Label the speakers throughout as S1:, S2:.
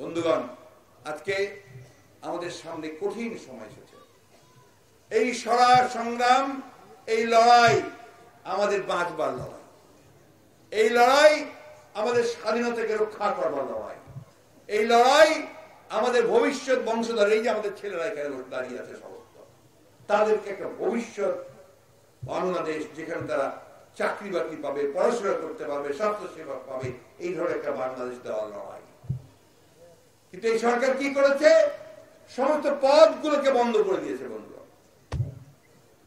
S1: বন্ধুগণ, আজকে আমাদের সামনে কঠিন সময় এসেছে। এই সরা সংগ্রাম, এই লড়াই আমাদের বাঁচবার লড়াই। এই লড়াই আমাদের স্বাধীনতাকে রক্ষা করবার লড়াই। এই লড়াই আমাদের ভবিষ্যৎ বংশধর, এই যে আমাদের ছেলেরা এখানে দাঁড়িয়ে আছে সমস্ত, তাদেরকে একটা ভবিষ্যৎ বাংলাদেশ যেখানে তারা চাকরি বাকরি পাবে, পড়াশোনা করতে পারবে স্বাস্থ্য সেবা পাবে, এই ধরনের একটা বাংলাদেশ দেওয়ার লড়াই। কিন্তু এই সরকার কি করেছে? সমস্ত পদগুলোকে বন্ধ করে দিয়েছে বন্ধু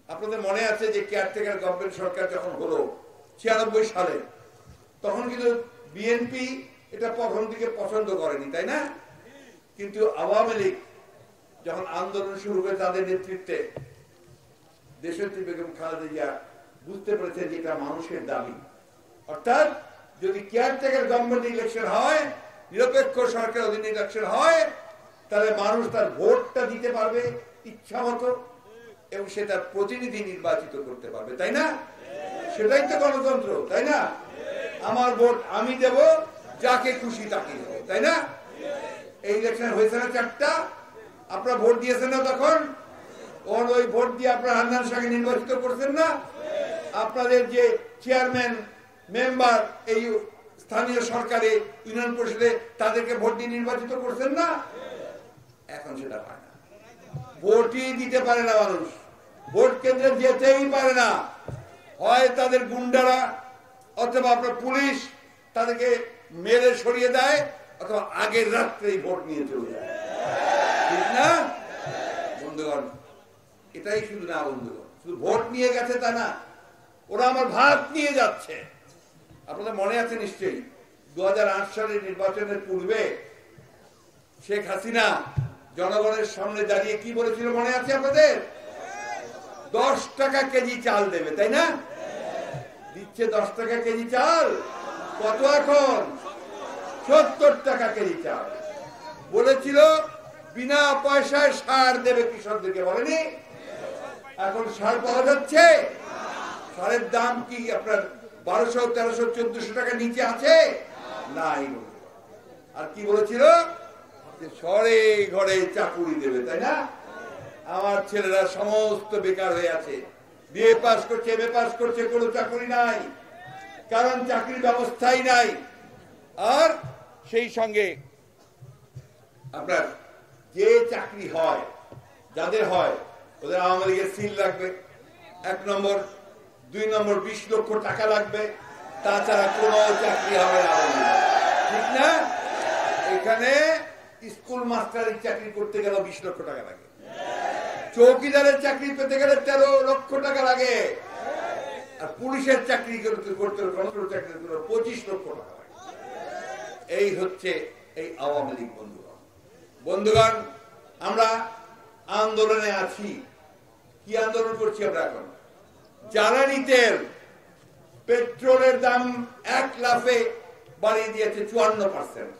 S1: আপনাদের মনে আছে যে কেয়ারটেকার গভর্নমেন্ট সরকার যখন হলো ছিয়ানব্বই সালে, তখন কিন্তু বিএনপি এটা প্রথম দিকে পছন্দ করেনি, তাই না? কিন্তু আওয়ামী লীগ যখন আন্দোলন শুরু করে তাদের নেতৃত্বে দেশত্রী বেগম খালেদা বুঝতে পেরেছেন যে এটা মানুষের দাবি। অর্থাৎ যদি কেয়ারটেকার গভর্নমেন্ট ইলেকশন হয় নিরপেক্ষ সরকার অধীনে ইলেকশন হয়, তাহলে মানুষ তার ভোটটা দিতে পারবে ইচ্ছা মতো এবং সে তার প্রতিনিধি নির্বাচিত করতে পারবে, তাই না? সেটাই তো গণতন্ত্র, তাই না? আমার ভোট আমি দেব, যাকে খুশি তাকে দেবো, তাই না? এই ইলেকশন হয়েছে না চারটা, আপনারা ভোট দিয়েছেন না তখন? ওর ওই ভোট দিয়ে আপনার হান্নান সঙ্গে নির্বাচিত করছেন না? আপনাদের যে চেয়ারম্যান মেম্বার এই স্থানীয় সরকারে, ইউনিয়ন পরিষদে তাদেরকে ভোট দিয়ে নির্বাচিত করছেন না? এখন সেটা পায় না। ভোটই দিতে পারে না মানুষ। ভোট কেন্দ্রে যেতেই পারে না। হয় তাদের গুন্ডারা অথবা আপনার পুলিশ তাদেরকে মেরে সরিয়ে দেয়, অথবা আগের রাত্রেই ভোট নিয়ে চলে যায়। ঠিক না? বন্ধুগণ, এটাই শুধু না বন্ধুগণ, শুধু ভোট নিয়ে গেছে তা না। ওরা আমার ভাত নিয়ে যাচ্ছে। আপনাদের মনে আছে নিশ্চয়ই? দু হাজার আট সালের নির্বাচনের পূর্বে শেখ হাসিনা জনগণের সামনে দাঁড়িয়ে কি বলেছিল মনে আছে আপনাদের? দশ টাকা কেজি চাল দেবে, তাই না? দিচ্ছে দশ টাকা কেজি চাল। কত এখন? সত্তর টাকা কেজি চাল। বলেছিল বিনা পয়সায় সার দেবে কৃষকদেরকে, বলেনি? এখন সার পাওয়া যাচ্ছে? সারের দাম কি আপনার বারোশো, তেরোশো, চোদ্দশো টাকা নিচে আছে? নাই আর কি বলেছিল? সরে ঘরে চাকুরি দেবে, তাই না? আমার ছেলেরা সমস্ত বেকার হয়ে আছে। বিএ পাস করছে, এম পাস করছে, কোনো চাকরি নাই। কারণ চাকরির ব্যবস্থাই নাই। আর সেই সঙ্গে আপনার যে চাকরি হয়, যাদের হয়, ওদের আওয়ামী লীগের সিল লাগবে। এক নম্বর দুই নম্বর, বিশ লক্ষ টাকা লাগবে। তাছাড়া কোনো চাকরি হবে ঠিক না? এখানে স্কুল মাস্টারের চাকরি করতে গেলে বিশ লক্ষ টাকা লাগে। চৌকিদারের চাকরি পেতে গেলে তেরো লক্ষ টাকা লাগে। আর পুলিশের চাকরি করতে চাকরি পঁচিশ লক্ষ টাকা লাগে। এই হচ্ছে এই আওয়ামী লীগ বন্ধুগণ। বন্ধুগণ, আমরা আন্দোলনে আছি। কি আন্দোলন করছি আমরা এখন? জ্বালানি তেল পেট্রোলের দাম এক লাফে বাড়িয়ে দিয়েছে চুয়ান্ন পার্সেন্ট।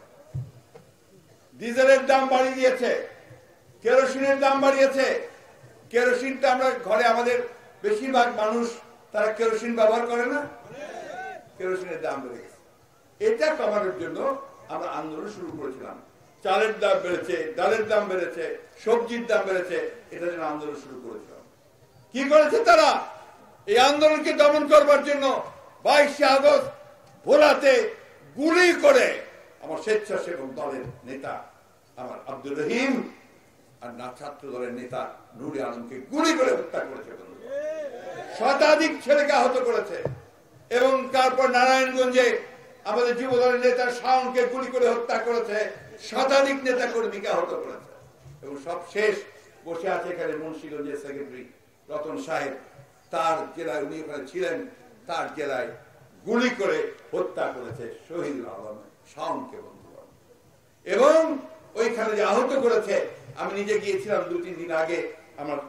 S1: ডিজেলের দাম বাড়িয়ে দিয়েছে, কেরোসিনের দাম বাড়িয়েছে। কেরোসিনটা আমরা ঘরে আমাদের বেশিরভাগ মানুষ, তারা কেরোসিন ব্যবহার করে না? কেরোসিনের দাম বেড়ে গেছে। এটা কমানোর জন্য আমরা আন্দোলন শুরু করেছিলাম। চালের দাম বেড়েছে, ডালের দাম বেড়েছে, সবজির দাম বেড়েছে, এটা জন্য আন্দোলন শুরু করেছিলাম। কি করেছে তারা? এই আন্দোলনকে দমন করবার জন্য বাইশে আগস্ট ভোলাতে গুলি করে আমার স্বেচ্ছাসেবক দলের নেতা আমার আব্দুল রহিম আর না, ছাত্র দলের নেতা নুরি আলমকে গুলি করে হত্যা করেছে শতাধিক ছেলেকে আহত করেছে এবং তারপর নারায়ণগঞ্জে আমাদের যুব দলের নেতা শাওনকে গুলি করে হত্যা করেছে, শতাধিক নেতা কর্মীকে আহত করেছে। এবং সব শেষ বসে আছে এখানে মুন্সিগঞ্জের সেক্রেটারি রতন সাহেব। তার জেলায়, উনি ওখানে ছিলেন, তার জেলায় গুলি করে হত্যা করেছে শহীদুল আলম শাওনকে বন্ধু এবং ওইখানে যে আহত করেছে, আমি নিজে গিয়েছিলাম দু, তিন দিন আগে, আমার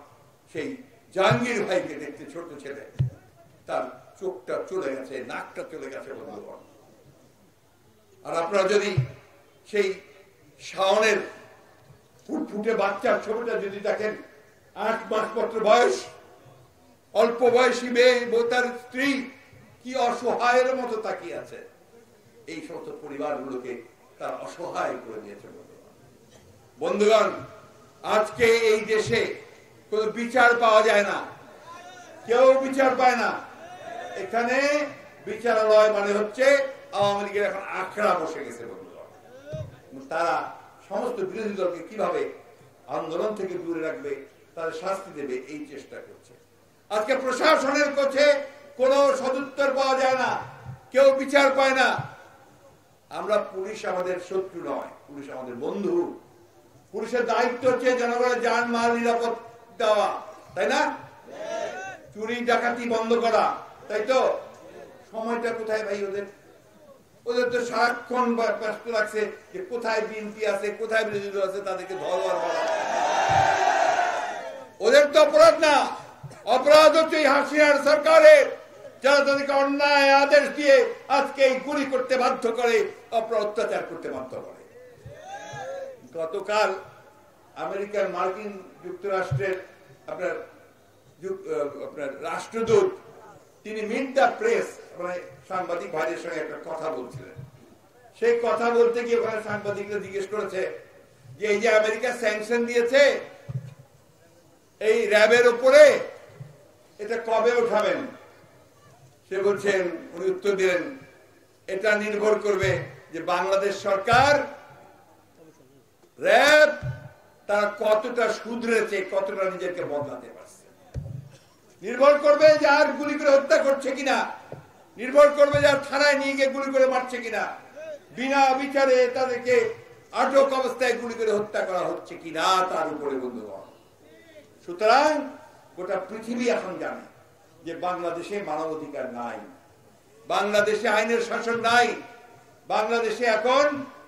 S1: সেই জাহাঙ্গীর ভাইকে দেখতে, ছোট ছেলে। তার চোখটা চলে গেছে, নাকটা চলে গেছে বন্ধুগণ আর আপনারা যদি সেই শাওনের ফুটফুটে বাচ্চার ছবিটা যদি দেখেন, আট মাস পত্র বয়স অল্প বয়সী মেয়ে তার স্ত্রী, কি অসহায়ের মতো তাকিয়ে আছে? এই সমস্ত পরিবারগুলোকে তার অসহায় করে দিয়েছে বন্ধুগণ। আজকে এই দেশে কোনো বিচার পাওয়া যায় না। কেউ বিচার পায় না। এখানে বিচারালয় মানে হচ্ছে আওয়ামী লীগের এখন আখড়া বসে গেছে বন্ধুগণ। তারা সমস্ত বিরোধী দলকে কীভাবে আন্দোলন থেকে দূরে রাখবে, তাদের শাস্তি দেবে, এই চেষ্টা করছে। আজকে প্রশাসনের কাছে কোনো সদুত্তর পাওয়া যায় না। কেউ বিচার পায় না। আমরা পুলিশ আমাদের শত্রু নয়, পুলিশ আমাদের বন্ধু। পুলিশের দায়িত্ব হচ্ছে জনগণের যান মাল নিরাপদ দেওয়া, তাই না? চুরি, ডাকাতি বন্ধ করা, তাই তো? সময়টা কোথায় ভাই ওদের? ওদের তো সারাক্ষণ ব্যস্ত রাখছে যে কোথায় বিএনপি আছে, কোথায় বিরোধী দল আছে, তাদেরকে বলা ওদের তো অপরাধ না। অপরাধ হচ্ছে হাসিনার সরকারের যারা তাদেরকে অন্যায় আদেশ দিয়ে আজকে এই গুলি করতে বাধ্য করে, অপর অত্যাচার করতে বাধ্য করে। গতকাল আমেরিকার মার্কিন যুক্তরাষ্ট্রের আপনার আপনার রাষ্ট্রদূত, তিনি দ্য প্রেস মানে সাংবাদিক ভাইদের সঙ্গে একটা কথা বলছিলেন। সেই কথা বলতে গিয়ে ওখানে সাংবাদিকরা জিজ্ঞেস করেছে যে এই যে আমেরিকা স্যাংশন দিয়েছে, এই র্যাবের উপরে এটা কবে উঠাবেন? সে বলছেন, উনি উত্তর দিলেন, এটা নির্ভর করবে যে বাংলাদেশ সরকার র্যাব তারা কতটা শুধরেছে, কতটা নিজেকে বদলাতে পারছে। নির্ভর করবে যে আর গুলি করে হত্যা করছে কিনা। নির্ভর করবে যে আর থানায় নিয়ে গিয়ে গুলি করে মারছে কিনা। বিনা বিচারে তাদেরকে আটক অবস্থায় গুলি করে হত্যা করা হচ্ছে কিনা, তার উপরে বন্ধুগণ। সুতরাং গোটা পৃথিবী এখন জানে যে বাংলাদেশে মানবাধিকার নাই। বাংলাদেশে আইনের শাসন নাই। বাংলাদেশে এখন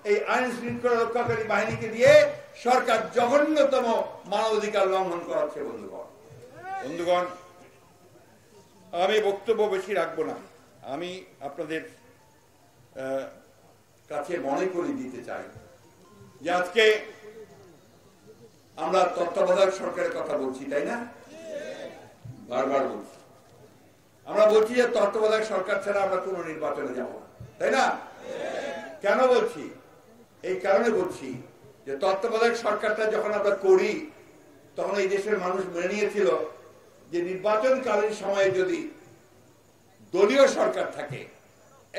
S1: এই আইন শৃঙ্খলা রক্ষাকারী বাহিনীকে দিয়ে সরকার জঘন্যতম মানবাধিকার লঙ্ঘন করাচ্ছে, বন্ধুগণ। বন্ধুগণ, আমি বক্তব্য বেশি রাখব না। আমি আপনাদের কাছে মনে করে দিতে চাই যে আজকে আমরা তত্ত্বাবধায়ক সরকারের কথা বলছি, তাই না? বারবার বলছি। আমরা বলছি যে তত্ত্বাবধায়ক সরকার ছাড়া আমরা কোনো নির্বাচনে যাব তাই না? কেন বলছি? এই কারণে বলছি যে তত্ত্বাবধায়ক সরকারটা যখন আমরা করি, তখন এই দেশের মানুষ মেনে নিয়েছিল যে নির্বাচনকালীন সময়ে যদি দলীয় সরকার থাকে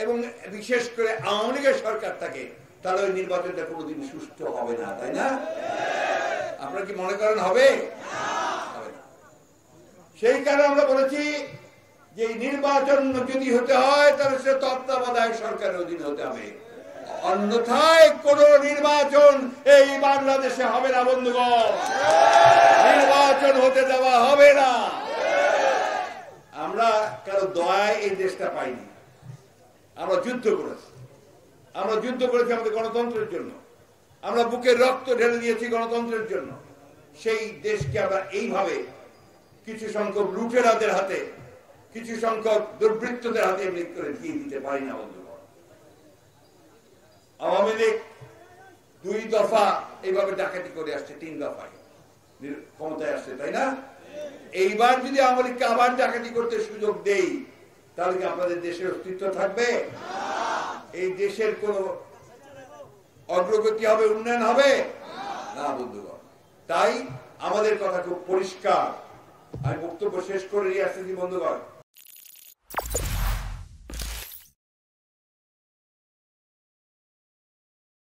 S1: এবং বিশেষ করে আওয়ামী লীগের সরকার থাকে, তাহলে ওই নির্বাচনটা কোনোদিন সুস্থ হবে না, তাই না? আপনারা কি মনে করেন হবে? হবে না। সেই কারণে আমরা বলেছি যে নির্বাচন যদি হতে হয়, তাহলে সে তত্ত্বাবধায়ক সরকারের অধীনে হতে হবে। অন্যথায় কোন নির্বাচন এই বাংলাদেশে হবে না, বন্ধুগণ। নির্বাচন হতে দেওয়া হবে না। আমরা কারও দয়ায় এই দেশটা পাইনি। আমরা যুদ্ধ করেছি। আমরা যুদ্ধ করেছি আমাদের গণতন্ত্রের জন্য। আমরা বুকের রক্ত ঢেলে দিয়েছি গণতন্ত্রের জন্য। সেই দেশকে আমরা এইভাবে কিছু সংখ্যক লুটেরাদের হাতে, কিছু সংখ্যক দুর্বৃত্তদের হাতে এমনি করে দিয়ে দিতে পারি না বন্ধুগণ আওয়ামী লীগ দুই দফা এইভাবে ডাকাতি করে আসছে, তিন দফায়। ক্ষমতায় আসছে, তাই না? এইবার যদি আওয়ামী লীগকে আবার ডাকাতি করতে সুযোগ দেই, তাহলে কি আপনাদের দেশের অস্তিত্ব থাকবে? এই দেশের কোন অগ্রগতি হবে, উন্নয়ন হবে? না, বন্ধুগণ। তাই আমাদের কথা খুব পরিষ্কার। আমি বক্তব্য শেষ করে নিয়ে আসতেছি বন্ধুগণ।